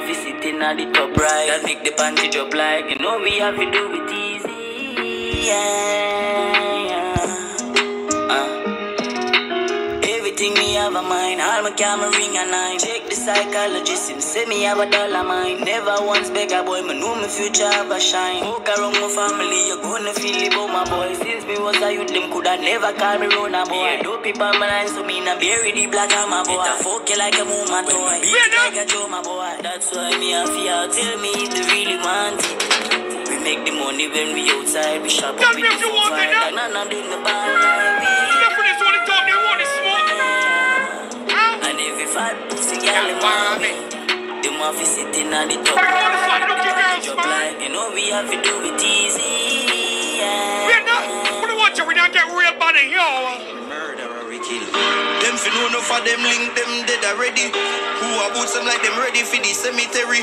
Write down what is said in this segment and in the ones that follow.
want to sit in at the top right. That make the panty drop like, you know we have to do it easy. Yeah, A mind, all my camera ring a nine. Check the psychologist, him say me have a dollar mind. Never once beg a boy, me know my future have a shine. Walk around my family, you gonna feel it about my boy. Since me was a youth, them coulda never call me round a boy. Yeah, dope people my line, so me nah bury the black on my boy. It a fuck you like a woman toy. Beat like a Joe, my boy. That's why me a fear. Tell me if they really want it. We make the money when we outside, we shop Tell me if you want it, yeah. None of them the ball like we. I want to fight, look your girls, Drop man. like, you know we have to do it easy. Yeah. We're not. You want? We don't get real money, yo. Murderer, we kill. Them fi know enough of them link them dead already. Who are boots them like them ready for the cemetery.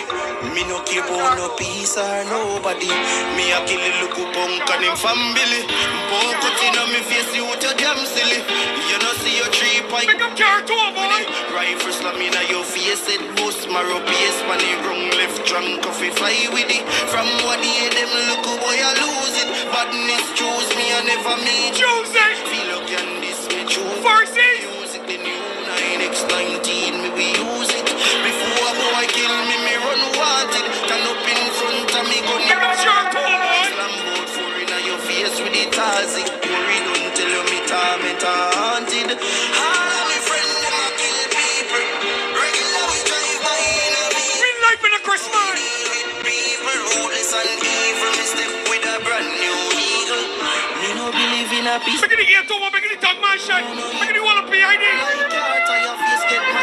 Me no care about no peace or nobody. Me a kill look punk and him family. Punk cut in on me face, you out your damn silly. You know see your three pint. Pick up car two, boy. Rifle slam in your face, it bust marrow pace, man, he wrong left trunk, coffee fly with it. From what the head, them look boy, I lose it. Badness choose me, I never meet you. Tuesday. Feel like this me choose. Versus. Music, the new 9x19, me we use it. Before boy kill me, me run wanted. Turn up in front of me, gun Pick up car two. Slam four in your face with the tazi. Worry, don't tell you me torment haunted. All of me friend them a kill people. Regular we drive by in a beat. We life in a Christmas. People ruthless and evil. Me step with a brand new eagle. Me no believe in a peace. Make it the ear two, make it the tongue man shot. Make it the wall behind it.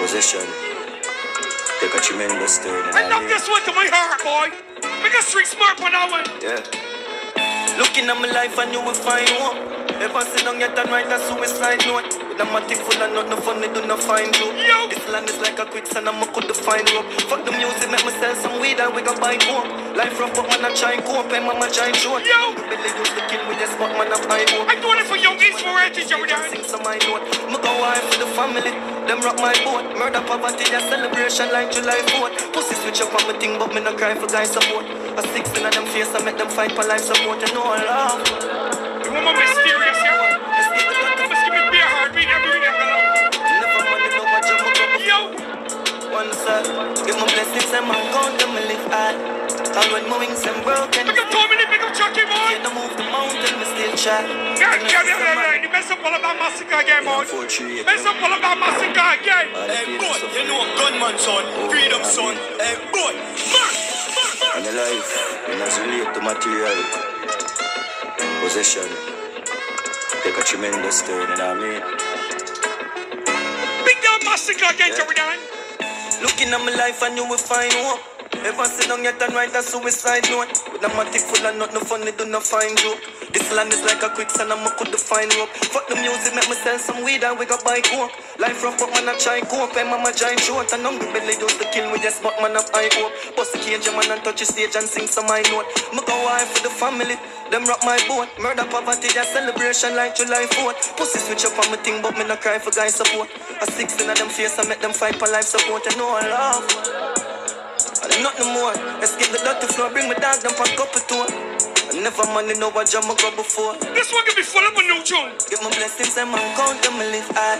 possession, take a tremendous turn. I love this one to my heart, boy. Make a street smart for that one. Yeah. Looking at my life and you will find one. Ever sit down yet and write a suicide note. With a matic full of nothing funny, do not find you. Yo. This land is like a quicksand, I'm a could find rope. Fuck the music, make me sell some weed and we gon' buy more. Life rough, but man, I try and cope, and mama try and short. Yo. The belly used to kill me, just but man, I buy hope. I'm doing it for young inspiration, Joey. Sing some my note. Me go high for the family. Them rock my boat. Murder poverty, a celebration like July 4th. Pussy switch up on my thing, but me no cry for guys support. A 16 of them face, I make them fight for life support. You know I love. You want my mysterious, yeah? Blessings and my count them, me live high. And when my wings them broken. Pick up Dominic, pick up Chucky, boy. Can't move the mountain, me still try. Yeah, yeah, yeah, yeah, yeah. You mess up all about massacre again, boy. Four, three, eight, Mess up all about massacre again. Hey boy, you know a gunman son, freedom son. Hey boy, march. And the life, when as relate to material, possession, take a tremendous turn, and I mean. Big down massacre again, Joey. Looking at my life and you will find hope. Ever sit down yet and write a suicide note. With a matic full of nothing funny, do not find joke. This land is like a quicksand, I'ma a could find rope. Fuck the music, make me sell some weed and we got buy coke. Life rough, but man, I try cope. And mama giant short and hungry belly used to kill me, just but man, up high hope. Bust the cage, man, and touch the stage and sing some high note. Me go high for the family. Them rock my boat. Murder poverty, a celebration like July 4th. Pussy switch up on me thing, but me no cry for guys support. A 16 of them face, I make them fight for life support. You know I love. And nothing more. Let's get the dirty floor, bring my dog pack up a tour. I never money know what jam I go before. This one can be full of a new tune. Get my blessings and my count them I live high.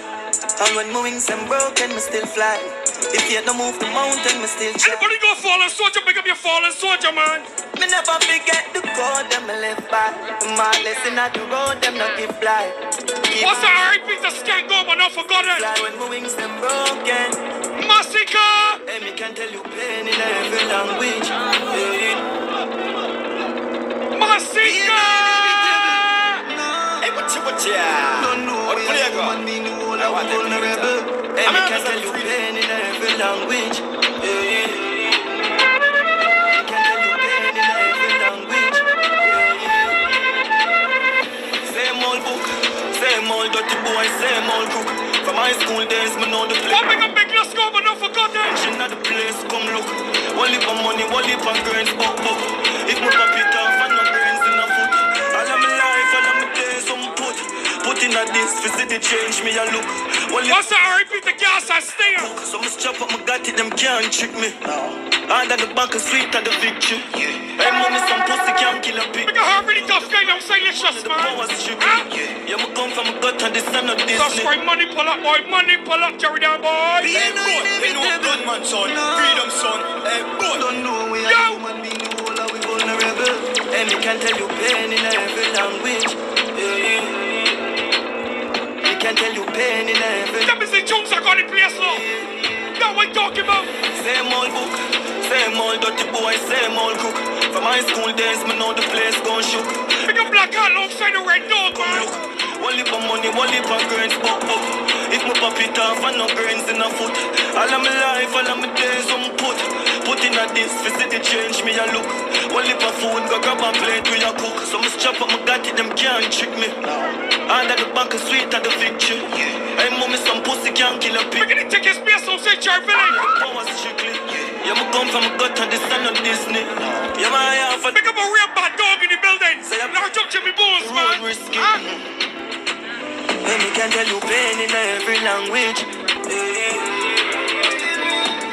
And when my wings them broken, me still fly. If you don't move the mountain, me still try. Anybody go fallen soldier, pick up your fallen soldier, man. Me never forget the code them I live by. My lesson at the road, them not give fly. Keep What's the R.I.P. to Skank go, but not forgotten? fly when my wings them broken. Massacre! can tell you pain in every language. Masinga! Hey, what's what ya? No, no, what play go? I want to vulnerable. Hey, we can tell you pain in every language. Same old dirty boy, same old crook. From high school days, me know the play. One big up big let's go, but don't forget that. The place, come look. One of money, one of grains, buck, buck. If me pop it off, and no grains in a foot. All of my life, all of my days, I'm put. Put in a this, for city change me a look. One What's the repeat the gas I stay on? so me chop up, me got it, them can't trick me. Under the back of sweet and the victory. Hey, money, some pussy can't kill a pig. Make a hard really tough guy, don't say let's just man. Huh? Yeah, me come from a gut and the son of That's why money pull up, boy. Money pull up, Jerry down, boy. Hey, boy, we know gunman son, freedom son. Hey, boy, don't know we Yo. are human being, the whole are we vulnerable. And me can tell you pain in every language. Yeah. Me can tell you pain in every Let me see Jones I got the place now. That what you talking about? Same old book, same old dirty boy, same old cook. From high school days, me know the place gon' shook. Make a black hat alongside the red dog, man. look, one lip of money, one lip of grains, buck, buck. If me pop it off, and no grains in a foot. All of my life, all of my days, I'm put. Put in a this, for city change me a look. One lip of food, go grab a plate with a cook. So me chop up, my got it, them can't trick me. Under the back of sweet and the victory. Hey, mommy, some pussy can't kill a pig. Make it take his space outside Jerry Village. Power strictly. Yeah, me come from a gut and the son of Disney. Yeah, my half a Make up a real bad dog in the building. Now jump Jimmy Bones, man. road risky. Huh? And me can tell you pain in every language. Yeah.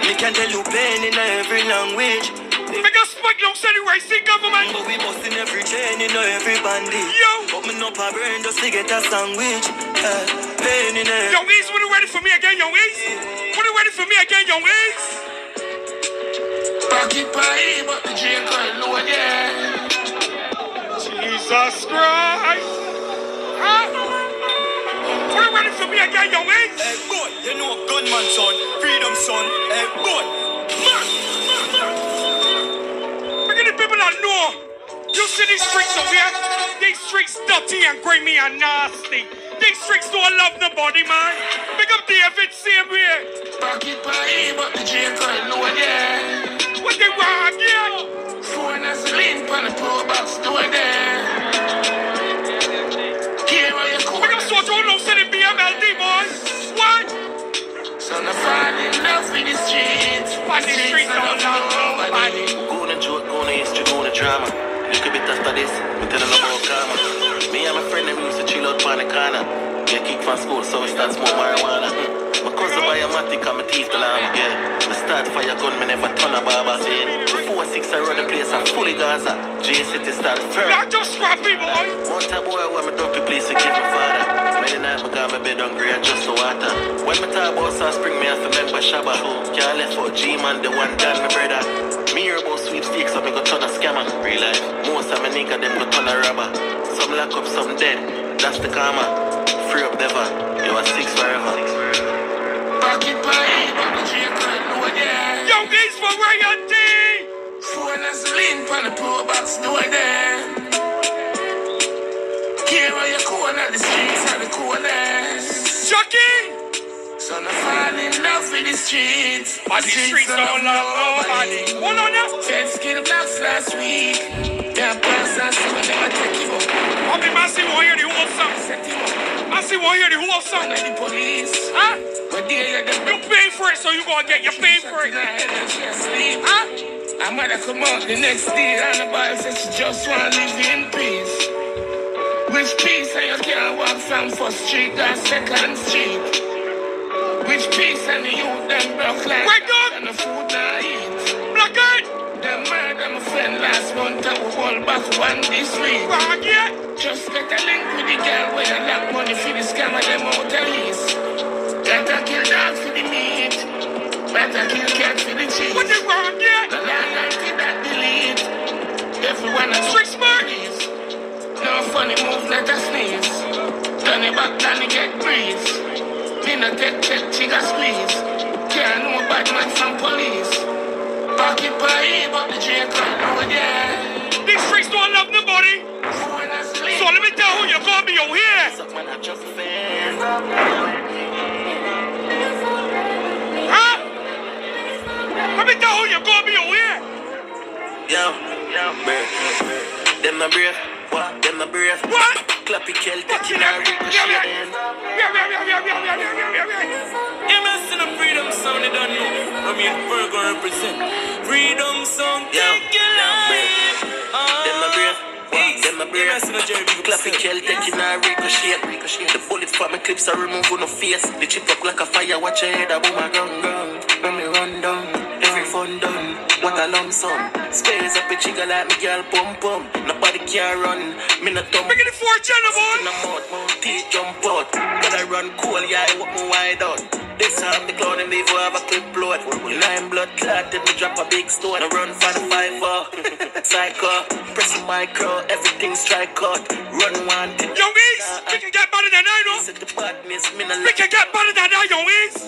Me can tell you pain in every language. Make a spike alongside the racing government. But we busting every chain in every bandit. Yo. But me no a brain just to get a sandwich. Uh, pain in every Young East, when you ready for me again, Young East? When you ready for me again, Young East? Pocket pie, but the J can't load, yeah. Jesus Christ. Huh? When you ready for me again, Young East? Dirty and grimy and nasty. These streets don't love nobody, man. Pick up David, same way. Pocket pie, but the J can't load, yeah. What they want, yeah? Phone has a link on the pro box door there. Here are your Make up cool. sort of no send it BMLD, boy. What? Son of fall in love with the streets. On the streets don't love nobody. Gonna joke, gonna history, gonna drama. Little bit after this, we tell them used to chill out on the corner. Get kicked from school, so we start smoke marijuana. Hmm. My cousin buy a matic and my teeth alarm, yeah. We start fire gun, me never turn a barber saying. Before six I run the place, I'm fully Gaza. J City start firm. Not just scrappy, boy. One time boy, when me drop the place to give my father. Many nights me got my bed hungry and just the water. When me talk about South Spring, me to remember Shabba. Can't left for G-Man, the one done my brother. Me hear about sweepstakes, so me go turn a scammer. Real life. Most of my nigga, them go turn a robber. Some lock up, some dead. That's the karma. Free up never. You are six forever. Pocket pie, but the J can't load, yeah. Young East for royalty. Phone has a link on the pro box door there. Here are your corner, the streets are the corners. Chucky. Son of fall in love with the streets. On the streets don't love nobody. Hold on now. Ten skill blocks last week. Yeah, pass us, we never take you up. I see one the whole song. Set you up. Man, see one hear the whole song. And the police. Huh? You pay for it, so you gonna get. your pay for it. Huh? I'm gonna come out the next day and the boy says she just wanna live in peace. Which peace and you can't walk from first street to second street? Which peace and the youth them broke like and the food month and we back one this week. Just get a link with the girl where you lock money for the scammer them out of. Better kill dog for the meat. Better kill cat for the cheese. What they want yet? The loyalty that delete. Everyone has smart. please. No funny move, let us sneeze. Turn it back, then it get breeze. Me no take check, chigga squeeze. Can't know bad man from police. Pocket pie, but the J can't know it. These streets don't love nobody. So let me tell who you're gonna be out here. Huh? Let me tell who you're gonna be here. Yo, yo, brave. Them my brave. What? Them my brave. What? clap ik helt ik in haar repression. Yeah, see the freedom song, they don't know. I mean, Virgo represent. Freedom sound, take your life. Them a ah, brave, them a brave. Clap ik helt ik in her ricochet. The bullets from my clips are removed on no face. The chip up like a fire, watch your head, I boom a gun gun. When me run down, every fun done. What a lump sum. Spares up a jigger like me girl pum pum. Nobody can run. Me not dumb. Bring it the four channel, in boy. the mouth, mouth teeth jump out. But I run cool, yeah, I walk me wide out. This time the clown and leave have a clip load. Nine blood clotted, me drop a big stone. I run for the five four. Psycho, press the micro, everything strike out. Run one thing. Yo, East, we can get better than I know. Set the badness, me no We can get better than I, yo, East.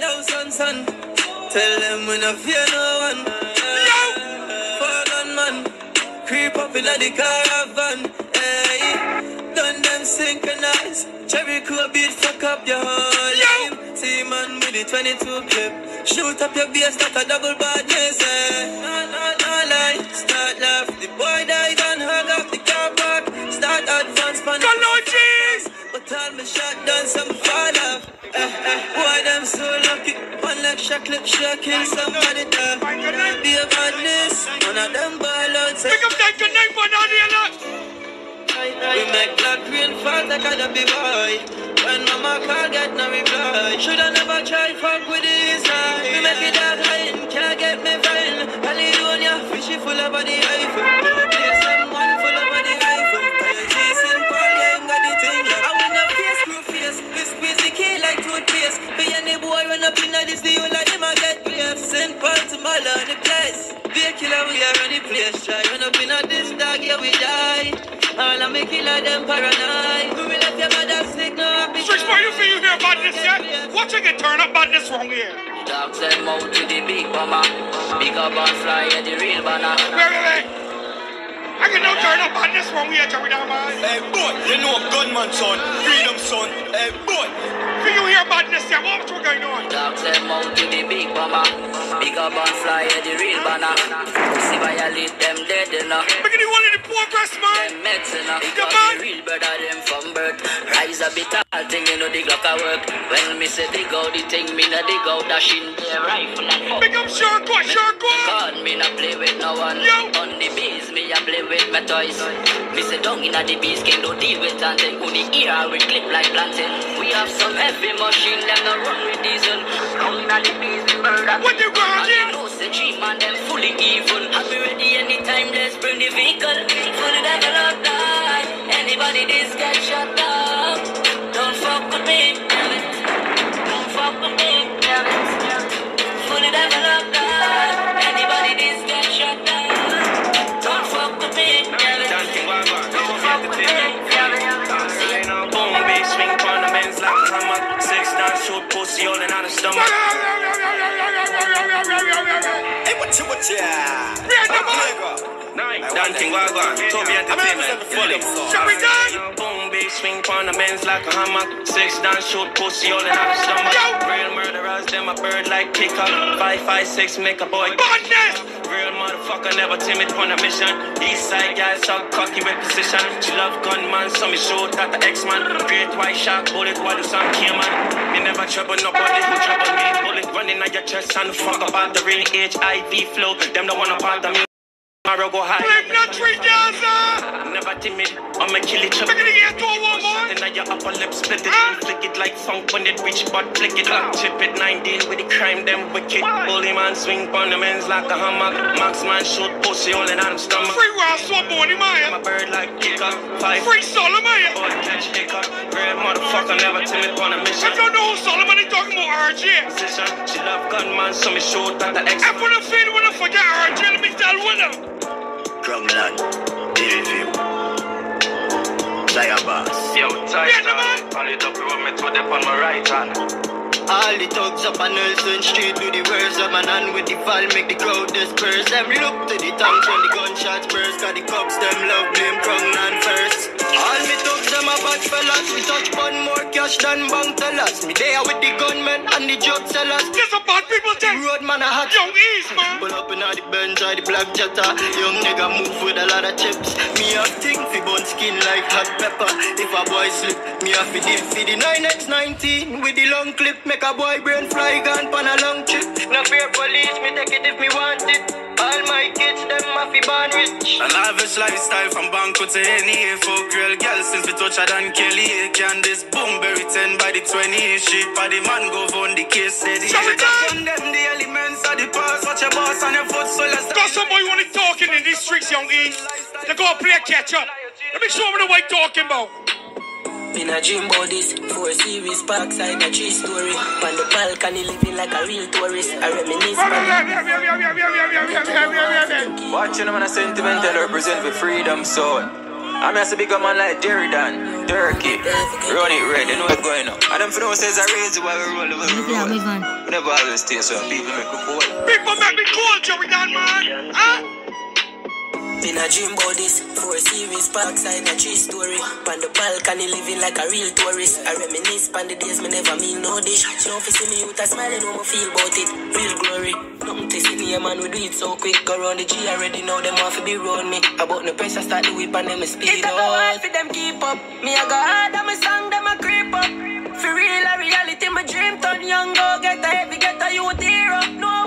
Yo, son, son. Tell them we no fear no one. Creep up in the caravan. Hey. Done them synchronize. Cherry cool beat fuck up your whole life. See man with the 22 clip. Shoot up your bass like a double badness. Eh. No, no, no lie. Start laugh. The boy died boy, them so lucky. One like shot kill somebody there. Be a madness. One of them ball out. Pick up that good night one on the we make black rain fall like a be boy. When mama call, get no reply. Shoulda never try fuck with this. We make it dark run up in the whole of them a get grave. St. Paul to Mala, the place. Be a killer, we are on the place. Try run up in this dog, yeah, we die. All of me killer, them paranoid. We will let your mother sick, no happy. Switch boy, you feel you hear badness, yeah? Watch it get turn up badness wrong here. Dogs them out to the big bomber. Big up and fly at the real banner. Wait, wait, wait. I can now turn up badness wrong here, Jerry down, man. Hey boy, you know a gunman son, freedom son. Hey boy, Feel you hear badness, yeah? What's going on? Dogs them out to the big bomber. Big up and fly at the real banner. See violate them dead enough. Look at the one in the poor breast, man. Them meds enough. Come Because on. the real brother them from birth. Eyes a bit tall, thing you know the Glock a work. When me say dig out the thing, me no dig out that shin. The rifle and fuck. Pick up Sharko, Sharko. God, me not play with no one. Yo. Play with my toys. Me say down inna the bees, can don't deal with planting. Who the ear we clip like planting. We have some heavy machine, them no run with diesel. Down inna the bees, we murder. What you want, And you know say G man them fully evil. I be ready anytime, let's bring the vehicle. Fully developed, die. Anybody this get shut down. Don't fuck with me, damn it. Don't fuck with me, damn it. Fully developed, die. Six, nine, short pussy, all in on the stomach hey what you what ya? Yeah, come on. Nine, dancing wagwan, Toby Entertainment, fully. Shall we? Boom, big swing on the men's like a hammer. Six down, shoot pussy all in on the stomach. Real murderers, them a bird like kicker. Five, five, six, make a boy. Badness. Real motherfucker, never timid on a mission. East side guy, so cocky with precision. She love gunman, so me shoot at the X-Man. Great white shark, bullet, while do some man. Me never trouble nobody who trouble me. Bullet running at your chest and fuck about the real HIV flow. Them don't wanna part of me. Tomorrow go high. Flip the tree, Gaza. Never timid, I'ma kill it. Look at the air to a one. Then your upper lip split it and flick it like funk when it reach but flick it like chip it 19 with the crime them wicked Bully man swing on the men's like a hammer Max man shoot pussy all in on him stomach Free Ross, one boy, I'm man. a bird like kicker Five Free Solomon. boy catch kicker Real motherfucker never timid on a I mission don't know who Solomon is talking about RJ. Position, She love gunman so me shoot at the X And for the feed, when I forget RJ, let me tell winner. Drumland, Strong lad, TVV. Tiger boss. Yo, Titan. And the double with me to the on my right hand. All the thugs up on Nelson Street do the worst of man and with the fall make the crowd disperse. Them look to the tanks when the gunshots burst. Cause the cops them love blame crown and first. All me thugs them a bad fellas. We touch one more cash than bank tellers. Me there with the gunmen and the drug sellers. There's a bad people thing. road man a hot. Young East, man. Pull up in all the Benz or the black Jetta. Young nigga move with a lot of chips. Me have thing fi bun skin like hot pepper. If a boy slip, me have fi dip fi the 9x19 with the long clip. Make a boy brain fly gone pan a long trip. No fear police, me take it if me want it. All my kids, them have fi born rich. A lavish lifestyle from Banco to NEA Fuck real girl since we touch her than Kelly Can this boom berry 10 by the 20 Shit by the man go on the case steady Shut it down. On them the elements of the past Watch your boss on your foot so let's Got somebody want to talking in these streets, Young East. They go play catch up. Let me show them the way talking about. In a dream about this Four series parkside a tree story On the balcony living like a real tourist I reminisce Watching them on a sentimental represent for freedom soul. I'm just a big man like Jerry Dan, Durkee, Run it red, they know what's going on. And them for those says I raise the while we roll the way we roll. We never always stay so people make me cool. People make me cool, Joey Dan, man. Huh? In a dream about this Four series parkside a tree story. On the balcony living like a real tourist. I reminisce on the days me never mean no dish. She don't see me with a smile and me feel about it. Real glory. Nothing to see me, man, we do it so quick. Go round the G already know them want to be round me. About the pressure start the whip and them speed up. hard for them keep up. Me I go hard my song them a creep up. For real a reality my dream turn young go get a heavy get a youth hero No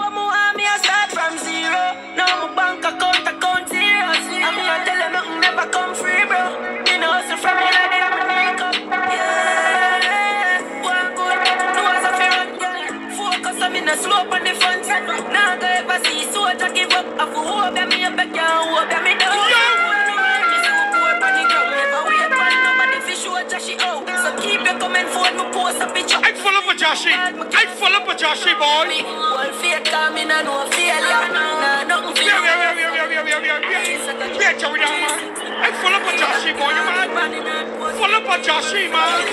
Now go ever see soldier give up I for hope that me a beg you hope that me down so poor on the ground Never wait for nobody fi show Joshy out So keep your comment for me post a picture I full up a Joshy. I full up a Joshy, boy. me One coming and no failure Nah, nothing for Yeah, yeah, yeah, yeah, yeah, yeah, yeah, yeah. Yeah, Joey man. I full up a Joshy, boy, man. Full up a Joshy, man.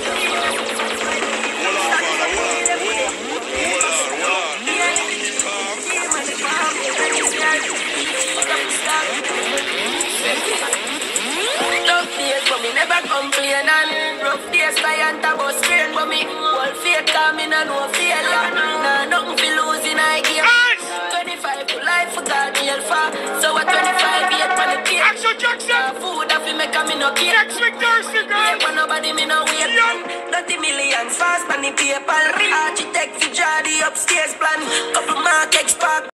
Me make a me no cake. Next week Thursday, Yeah, girl. but nobody me no wait. Yeah. Thirty millions fast on the paper. Architect the upstairs plan. Couple mark X park